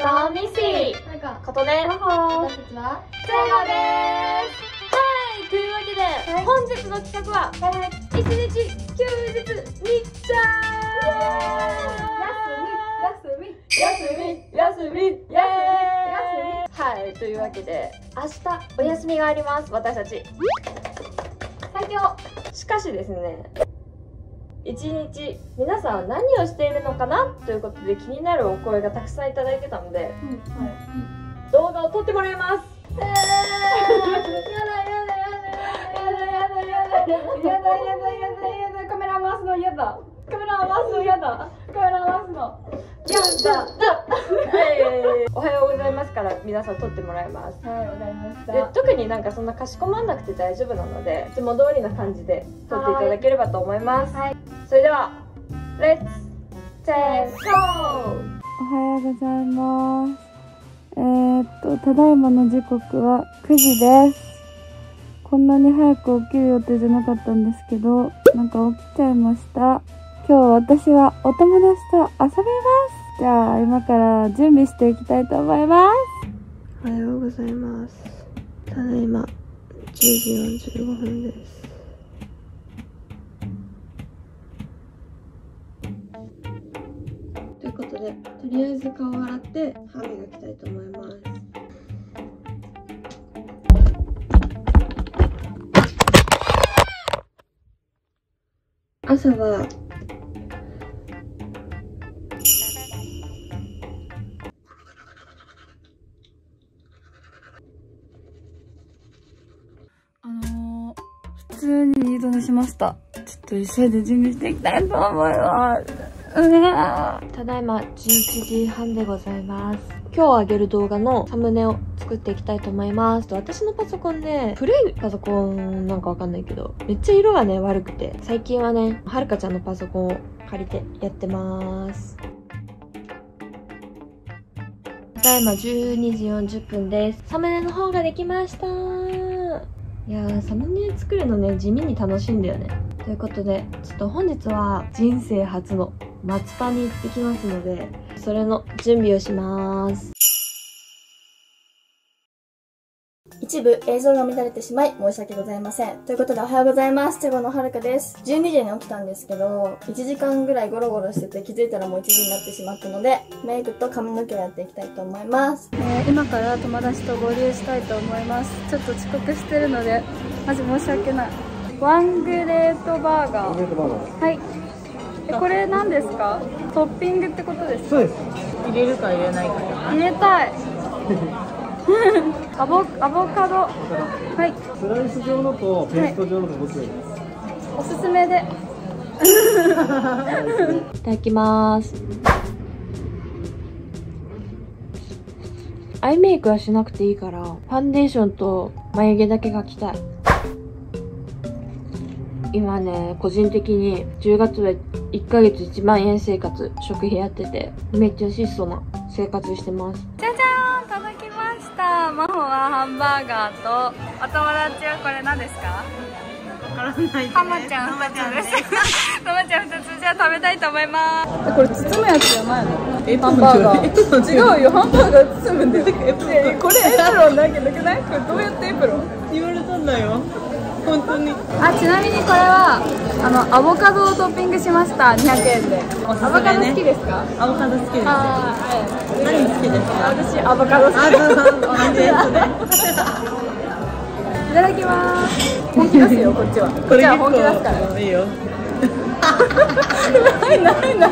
ドミシなんかことで、私たちは最後です。はいというわけで、はい。本日の企画は、はい一日休日日ちゃ休み休み休みイエー。イはいというわけで明日お休みがあります私たち。最強。しかしですね一日皆さんは何をしているのかな？ということで気になるお声がたくさんいただいてたのでうんはい。動画を撮ってもらいます。えー、やだやだやだやだやだやだやだやだやだやだカメラ回すのやだカメラ回すのやだ。カメラ回すの。やだ。はい。おはようございますから皆さん撮ってもらいます。はいわかりました。で特になんかそんなかしこまんなくて大丈夫なのでいつも通りな感じで撮っていただければと思います。はい。それではレッツセーゴーおはようございます。えー、っと、ただいまの時刻は9時です。こんなに早く起きる予定じゃなかったんですけど、なんか起きちゃいました。今日私はお友達と遊びます。じゃあ、今から準備していきたいと思います。おはようございます。ただいま10時45分です。ということで、とりあえず顔を洗って歯磨きたいと思います。朝は通に二度寝しました。ちょっと急いで準備していきたいと思います。うわただいま11時半でございます。今日上げる動画のサムネを作っていきたいと思います。私のパソコンね古いパソコンなんかわかんないけどめっちゃ色がね悪くて最近はねはるかちゃんのパソコンを借りてやってます。ただいま12時40分です。サムネの方ができました。いやーサムネ作るのね地味に楽しいんだよね。ということでちょっと本日は人生初の松パに行ってきますのでそれの準備をします。一部映像が乱れてしまい申し訳ございません。ということでおはようございます。チェゴのはるかです。12時に起きたんですけど、1時間ぐらいゴロゴロしてて気づいたらもう1時になってしまったので、メイクと髪の毛をやっていきたいと思います。えー今から友達と合流したいと思いますちょっと遅刻してるのでマジ申し訳ないワングレートバーガーはいえこれ何ですか？トッピングってことですか？そうです。入れたい アボアボカド。はい。スライス状のとペースト状のとどっちがいいですか？おすすめで。い。ただきます。アイメイクはしなくていいからファンデーションと眉毛だけ描きたい。今ね個人的に10月は1ヶ月1万円生活食費やっててめっちゃ質素な生活してます。じゃじゃーんしたマホはハンバーガーとお友達はこれ何ですか？ハマちゃん。2つです。ハマちゃん2つじゃあ食べたいと思います。これ包むやつじゃないの？ハンバーガー。違うよ。ハンバーガー包むんだよ。えこれエプロンだけどなんかどうやってエプロン。言われたんだよ。本当に。あちなみにこれはあのアボカドをトッピングしました。200円で、ね。アボカド好きですか？アボカド好きです。何好きですか？私アボカド好き。あ、そうそう同じ。いただきます。本気出すよこっちは。こっちは本気出すから。いいよ。ないないない。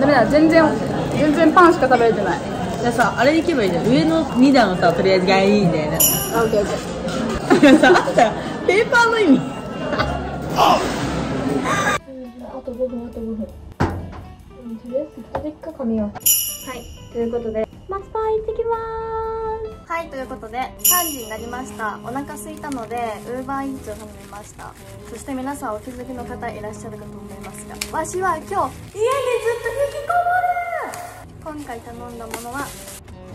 ダメだ。全然全然パンしか食べれてないじゃあさ、あれに行けばいいじゃん。上の二段をさ、とりあえずがいいんだよね。あオッケーオッケーあったよ。ペーパーの意味。あと5分、あと5分。とりあえずか髪をはいということで松パン行ってきまーすはい、ということで、3時になりました。お腹空いたので、ウーバーイーツを頼みました。そして皆さんお気づきの方いらっしゃるかと思いますが、わしは今日、家にずっと今回頼んだものは、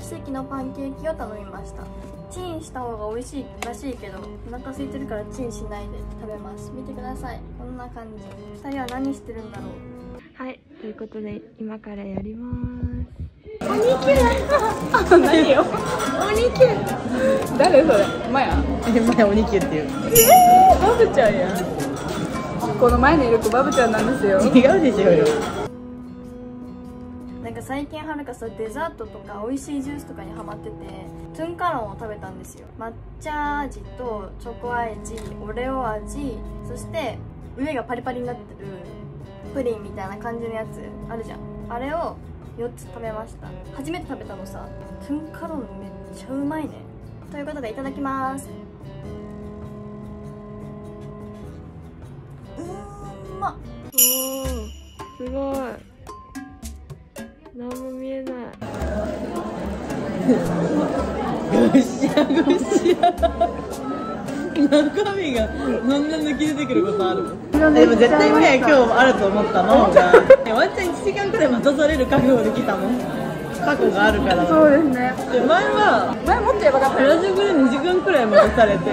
奇跡のパンケーキを頼みました。チンした方が美味しいらしいけど、お腹空いてるからチンしないで食べます。見てください。こんな感じ。2人は何してるんだろう。はい。ということで今からやります誰それ？マヤ？え前おにきゅっていうバブちゃんやこの前にいる子バブちゃんなんですよ違うでしょうよか最近はるかさデザートとか美味しいジュースとかにハマっててトゥンカロンを食べたんですよ。抹茶味とチョコ味オレオ味そして上がパリパリになってるプリンみたいな感じのやつあるじゃん。あれを4つ食べました。初めて食べたのさ。トゥンカロンめっちゃうまいね。ということでいただきます。うーんまっ。おーすごい。何も見えない。ぐしゃぐしゃ中身がそんな抜き出てくることあるでも絶対前今日あると思ったの。がワンチャン1時間くらい待たされる覚悟できたもん。過去があるからそうですね。で前は前もっとやばかった原宿で2時間くらい待たされて。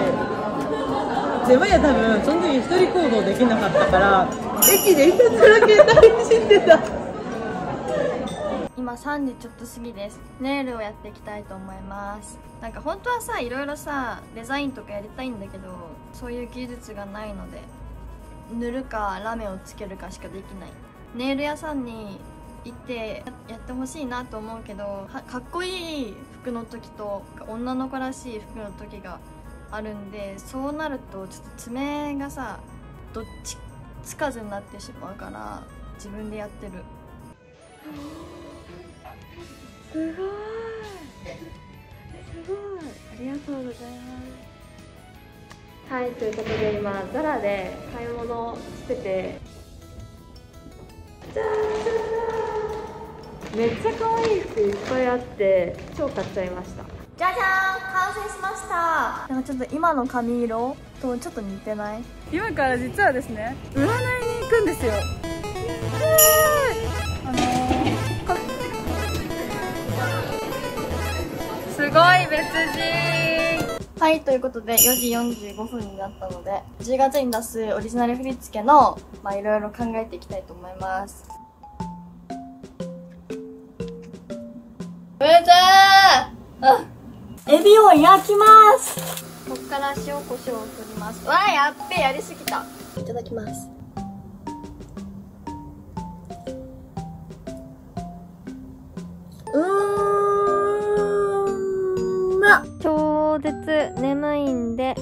でマヤ多分その時一人行動できなかったから駅でひたすら携帯いじってた。今3時ちょっと過ぎです。ネイルをやっていきたいと思います。なんか本当はさいろいろさデザインとかやりたいんだけどそういう技術がないので塗るかラメをつけるかしかできない。ネイル屋さんに行ってやってほしいなと思うけどかっこいい服の時と女の子らしい服の時があるんでそうなるとちょっと爪がさどっちつかずになってしまうから自分でやってる。すごい。すごいありがとうございます。はいということで今ザラで買い物しててじゃーんめっちゃ可愛い服いっぱいあって超買っちゃいました。じゃじゃーん完成しましたなんかちょっと今の髪色とちょっと似てない？今から実はですね占いに行くんですよい別人。はいということで4時45分になったので10月に出すオリジナル振り付けのまあいろいろ考えていきたいと思います。うぜーあエビを焼きます。こっから塩コショウを振ります。わあやっべやりすぎた。いただきます超絶眠いんで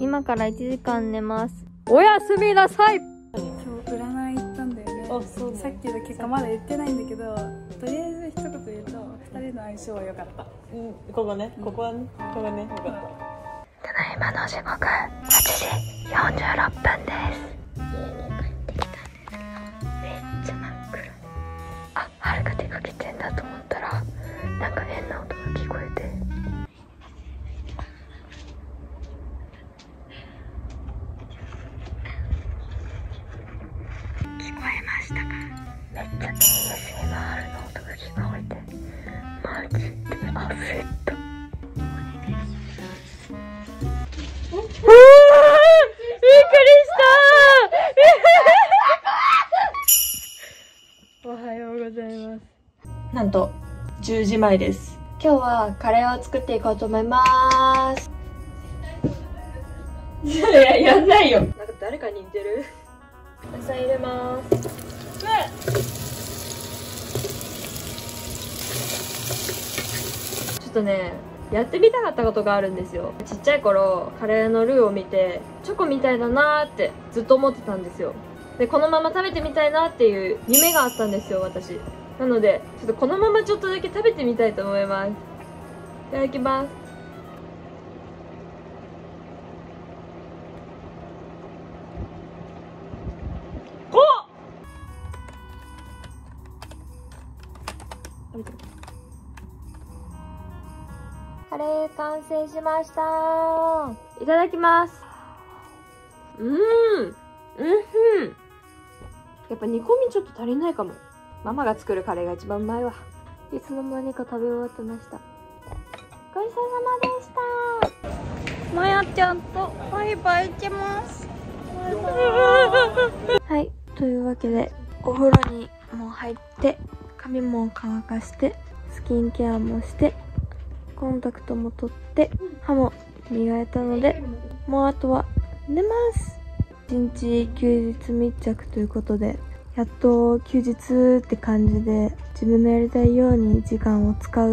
今から1時間寝ます。おやすみなさい。今日占い行ったんだよね。あそう。さっきの結果まだ言ってないんだけどとりあえず一言言うと二人の相性は良かった。うんここね。ここはね。ここがね。よかったただいまの時刻8時46分ですざいます。なんと、10時前です。今日はカレーを作っていこうと思います。いやいや、やんないよ。なんか誰かに似てる？野菜入れます。ちょっとね、やってみたかったことがあるんですよちっちゃい頃カレーのルーを見てチョコみたいだなーってずっと思ってたんですよでこのまま食べてみたいなっていう夢があったんですよ私。なのでちょっとこのままちょっとだけ食べてみたいと思います。いただきます。カレー完成しました。いただきます。うーん。うんふんやっぱ煮込みちょっと足りないかも。ママが作るカレーが一番うまいわ。いつの間にか食べ終わってました。ごちそうさまでした。まやちゃんとバイバイします。はいというわけでお風呂にもう入って髪も乾かしてスキンケアもしてコンタクトも取って歯も磨いたのでもうあとは寝ます一日休日密着ということでやっと休日って感じで自分のやりたいように時間を使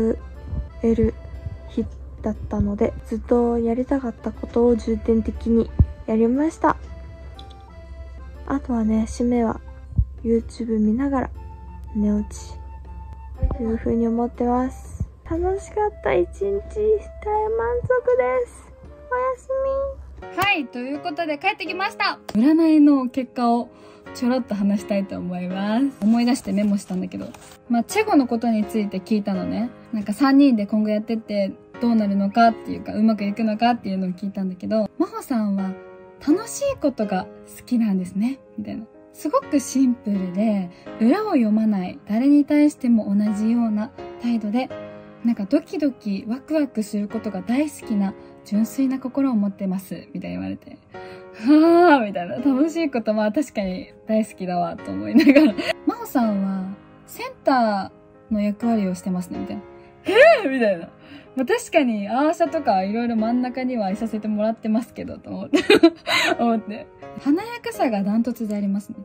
える日だったのでずっとやりたかったことを重点的にやりました。あとはね締めは YouTube 見ながら寝落ちという風に思ってます。楽しかった一日大満足です。おやすみ。はい、ということで帰ってきました占いの結果をちょろっと話したいと思います。思い出してメモしたんだけど。まあ、チェゴのことについて聞いたのね。なんか3人で今後やってってどうなるのかっていうか、うまくいくのかっていうのを聞いたんだけど、真帆さんは楽しいことが好きなんですね。みたいな。すごくシンプルで、裏を読まない、誰に対しても同じような態度で、なんかドキドキワクワクすることが大好きな純粋な心を持ってます。みたいに言われて。はぁみたいな。楽しいことは確かに大好きだわ、と思いながら。真帆さんは、センターの役割をしてますね、みたいな。えぇー、みたいな。まあ、確かに、アーシャとかいろいろ真ん中にはいさせてもらってますけど、と思って。思って。華やかさがダントツでありますね。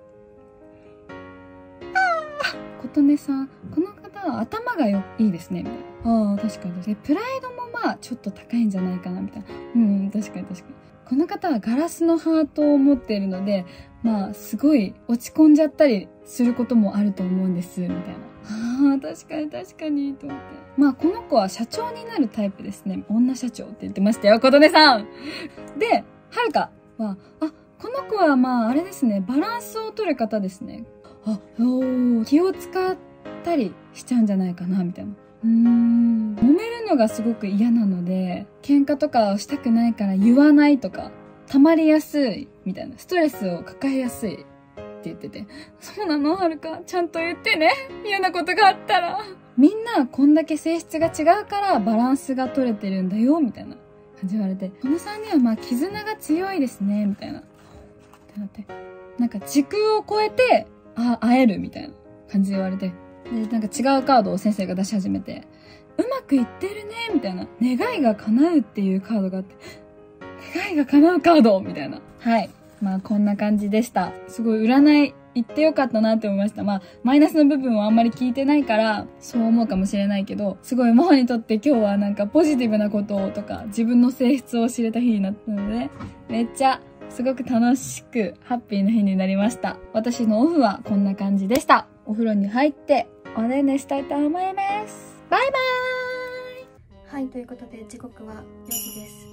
ああ琴音さん、この方は頭がよいいですね、みたいな。ああ、確かに。で、プライドもまあ、ちょっと高いんじゃないかな、みたいな。うん、確かに確かに。この方はガラスのハートを持っているので、まあ、すごい落ち込んじゃったりすることもあると思うんです、みたいな。ああ、確かに確かに、と思って。まあ、この子は社長になるタイプですね。女社長って言ってましたよ、琴音さんで、はるかは、あ、この子はまあ、あれですね、バランスを取る方ですね。あ、お気を使ったりしちゃうんじゃないかな、みたいな。うーん。揉めるのがすごく嫌なので、喧嘩とかをしたくないから言わないとか、溜まりやすい、みたいな。ストレスを抱えやすいって言ってて。そうなのはるかちゃんと言ってね。嫌なことがあったら。みんなこんだけ性質が違うからバランスが取れてるんだよ、みたいな感じ言われて。この3人はまあ絆が強いですね、みたいな。ってなって。なんか時空を超えて、あ、会えるみたいな感じで言われて。で、なんか違うカードを先生が出し始めて、うまくいってるね、みたいな。願いが叶うっていうカードがあって、願いが叶うカードみたいな。はい。まあこんな感じでした。すごい占い行ってよかったなって思いました。まあマイナスの部分はあんまり聞いてないから、そう思うかもしれないけど、すごいママにとって今日はなんかポジティブなこととか、自分の性質を知れた日になったので、めっちゃすごく楽しくハッピーな日になりました。私のオフはこんな感じでした。お風呂に入っておねんねしたいと思います。バイバイ。はいということで時刻は4時です。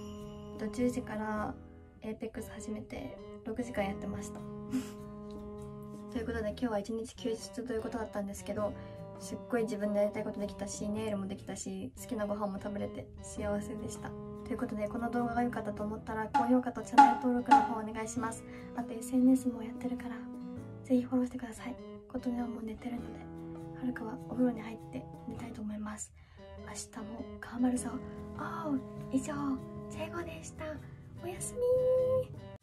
10時からエーペックス始めて6時間やってました。ということで今日は一日休日ということだったんですけどすっごい自分でやりたいことできたしネイルもできたし好きなご飯も食べれて幸せでした。ということでこの動画が良かったと思ったら高評価とチャンネル登録の方お願いします。あと SNS もやってるからぜひフォローしてください。ことねはもう寝てるので。はるかはお風呂に入って寝たいと思います。明日も頑張るぞおう以上チェゴでした。おやすみ